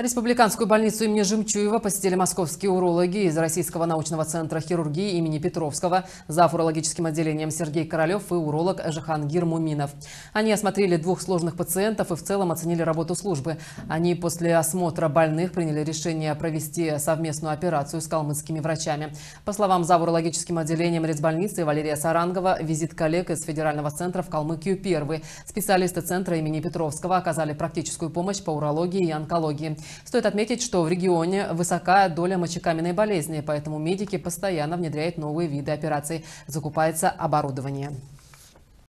Республиканскую больницу имени Жемчуева посетили московские урологи из Российского научного центра хирургии имени Петровского, зав. урологическим отделением Сергей Королев и уролог Жахангир Муминов. Они осмотрели двух сложных пациентов и в целом оценили работу службы. Они после осмотра больных приняли решение провести совместную операцию с калмыцкими врачами. По словам зав. урологическим отделением Резбольницы Валерия Сарангова, визит коллег из Федерального центра в Калмыкию первый. Специалисты центра имени Петровского оказали практическую помощь по урологии и онкологии. Стоит отметить, что в регионе высокая доля мочекаменной болезни, поэтому медики постоянно внедряют новые виды операций. Закупается оборудование.